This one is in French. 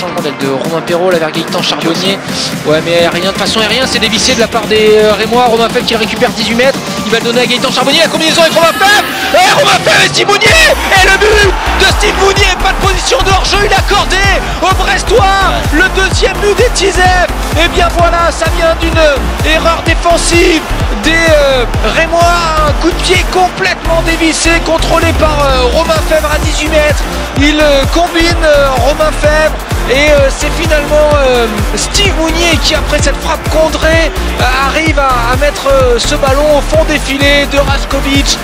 changement d'aile de Romain Perrault, la vers Gaëtan Charbonnier. Ouais, mais rien de façon aérienne, c'est dévissé de la part des euh, Rémois. Romain Fèvre qui récupère 18 mètres. Il va le donner à Gaëtan Charbonnier. La combinaison avec Romain Fèvre. Et Romain Fèvre et Steve Mounier. Et le but de Steve Mounier. Pas de position de hors-jeu. Il a accordé au Brestois. Le deuxième but des Tizem. Et bien voilà, ça vient d'une erreur défensive des euh, Rémois. Un coup de pied complètement dévissé, contrôlé par euh, Romain Fèvre à 18 mètres. Il combine Romain Fèvre et euh, c'est finalement euh, Steve Mounier qui, après cette frappe contrée, euh, arrive à, mettre ce ballon au fond des filets de Raskovic